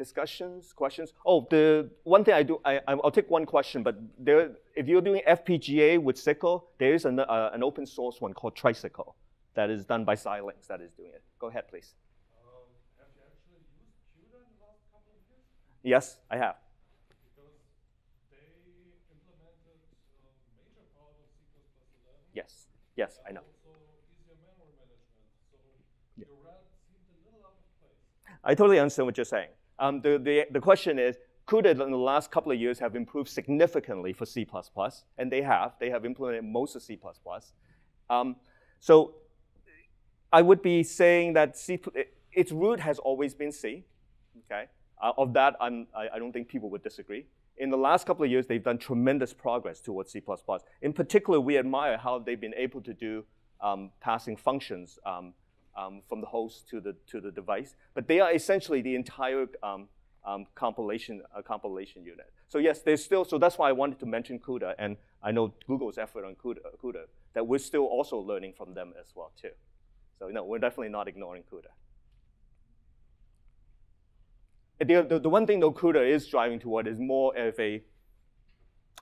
discussions, questions? Oh, the one thing I do, I, I'll take one question, but there, if you're doing FPGA with SYCL, there is an, uh, an open source one called triSYCL that is done by Xilinx that is doing it. Go ahead, please. Um, have you actually used CUDA in the last couple of years? Yes, I have. Because they implemented a major part of C++ 11. Yes. Yes, I know. Also, easier memory management. So your red seemed a little out of place. I totally understand what you're saying. Um, the, the, the question is, CUDA in the last couple of years have improved significantly for C++, and they have. They have implemented most of C++. Um, so I would be saying that C, its root has always been C. Okay, uh, of that I'm, I, I don't think people would disagree. In the last couple of years, they've done tremendous progress towards C++. In particular, we admire how they've been able to do um, passing functions um, um, from the host to the to the device. But they are essentially the entire um, um, compilation uh, compilation unit. So yes, there's still. So that's why I wanted to mention CUDA, and I know Google's effort on CUDA, CUDA that we're still also learning from them as well too. So no, we're definitely not ignoring CUDA. The, the, the one thing though CUDA is driving toward is more of a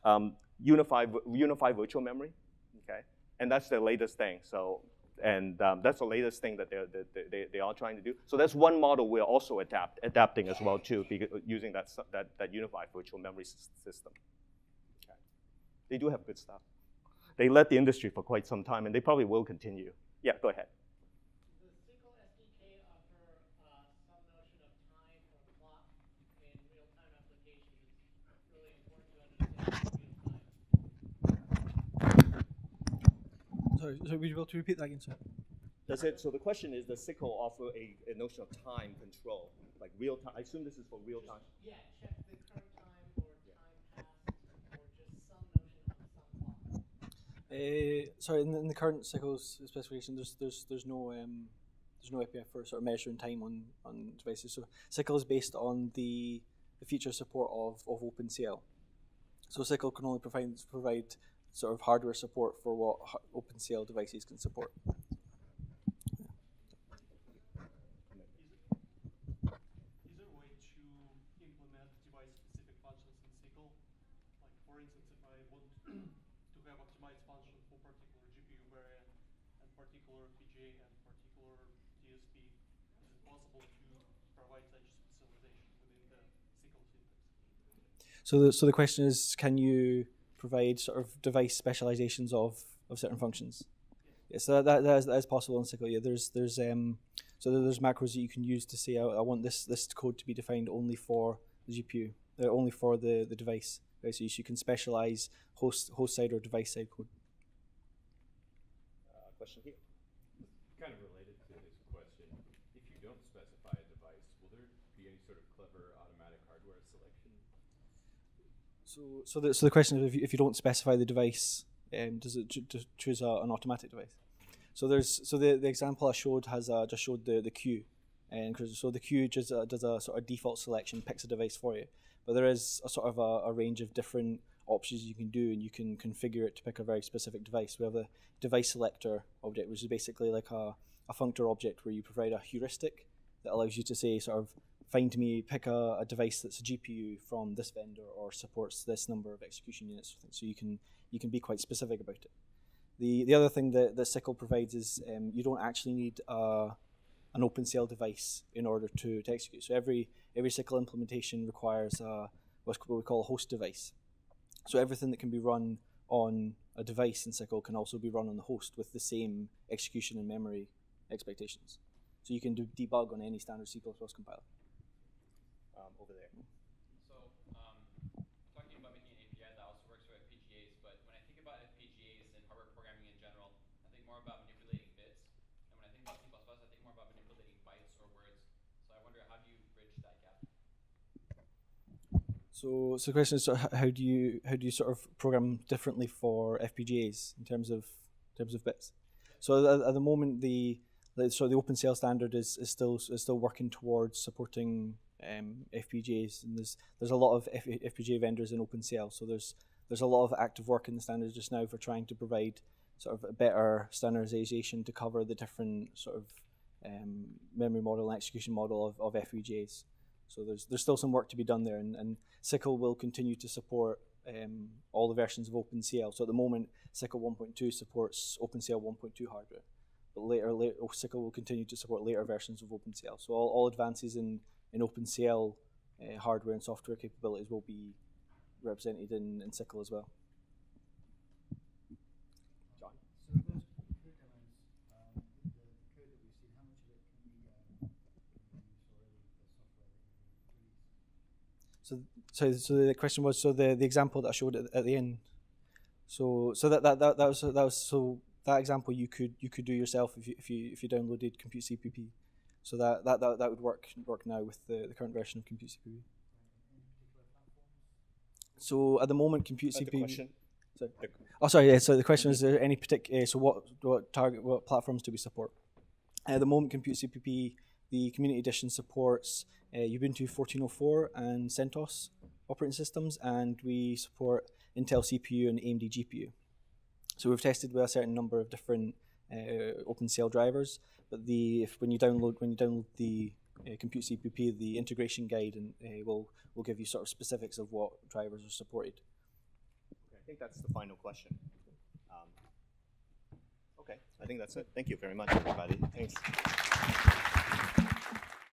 um, unified unified virtual memory, okay, and that's the latest thing. So and um, that's the latest thing that they're, that they, they are trying to do. So that's one model we're also adapt, adapting as well too, using that, that, that unified virtual memory system. Okay. They do have good stuff. They led the industry for quite some time, and they probably will continue. Yeah, go ahead. Does SYCL SDK offer uh, some notion of time or clock in real-time applications? It's really important to understand real-time. Sorry, so would you be able to repeat that again, sir? Does it, so the question is, does SYCL offer a, a notion of time control, like real time? I assume this is for real time. Yeah, check the current time or time passed or just some notion of some clock. Uh, sorry, in the, in the current SYCL's specification, there's there's there's no um, there's no API for sort of measuring time on, on devices. So SYCL is based on the the feature support of, of OpenCL. So SYCL can only provide provide sort of hardware support for what OpenCL devices can support. Is there a way to implement device-specific functions in SYCL? Like, for instance, if I want to have optimized function for particular GPU variant and particular PGA and particular DSP, is it possible to provide such specialization within the SYCL? So the, so the question is, can you provide sort of device specializations of, of certain functions? Yeah, so that, that, is, that is possible in SYCL. Yeah, there's there's um so there's macros that you can use to say I, I want this this code to be defined only for the GPU, uh, only for the, the device. Right, so you, you can specialize host host side or device side code. Uh, question here. Kind of related to this question, if you don't specify a device, will there be any sort of clever automatic hardware selection? So so the so the question is if you, if you don't specify the device, um, does it ch- ch- choose a, an automatic device? So there's so the, the example I showed has uh, just showed the the queue, and so the queue just uh, does a sort of default selection, picks a device for you. But there is a sort of a, a range of different options you can do, and you can configure it to pick a very specific device. We have the device selector object, which is basically like a, a functor object where you provide a heuristic that allows you to say sort of find me pick a, a device that's a GPU from this vendor or supports this number of execution units. So you can you can be quite specific about it. The the other thing that, that SYCL provides is um, you don't actually need uh, an OpenCL device in order to, to execute. So every every SYCL implementation requires a, what we call a host device. So everything that can be run on a device in SYCL can also be run on the host with the same execution and memory expectations. So you can do debug on any standard C++ compiler. Um, over there. So, um, talking about making an API that also works for FPGAs, but when I think about FPGAs and hardware programming in general, I think more about manipulating bits. And when I think about C++, I think more about manipulating bytes or words. So I wonder, how do you bridge that gap? So, so the question is, sort of, h- how do you how do you sort of program differently for FPGAs in terms of in terms of bits? So at, at the moment, the, the so the OpenCL standard is, is still is still working towards supporting um, FPGAs, and there's there's a lot of F, FPGA vendors in OpenCL. So there's there's a lot of active work in the standard just now for trying to provide sort of a better standardization to cover the different sort of um, memory model and execution model of, of FPGAs. So there's there's still some work to be done there, and, and SYCL will continue to support um, all the versions of OpenCL. So at the moment, SYCL 1.2 supports OpenCL 1.2 hardware, but later, later SYCL will continue to support later versions of OpenCL. So all, all advances in in OpenCL uh, hardware and software capabilities will be represented in, in SYCL as well. So, so, so the question was so the, the example that I showed at, at the end. So, so that, that, that, that was that was so that example you could you could do yourself if you if you if you downloaded ComputeCpp. So that, that, that, that would work work now with the, the current version of ComputeCpp. So at the moment, Compute Uh, question? Sorry. Oh, sorry. Yeah. So the question is: there any particular? Uh, so what what target what platforms do we support? At the moment, ComputeCpp, the Community Edition supports uh, Ubuntu 14.04 and CentOS operating systems, and we support Intel CPU and AMD GPU. So we've tested with a certain number of different uh, OpenCL drivers, but the if when you download when you download the uh, ComputeCpp, the integration guide and uh, will will give you sort of specifics of what drivers are supported. Okay, I think that's the final question. Um, okay, I think that's it. Thank you very much, everybody. Thanks.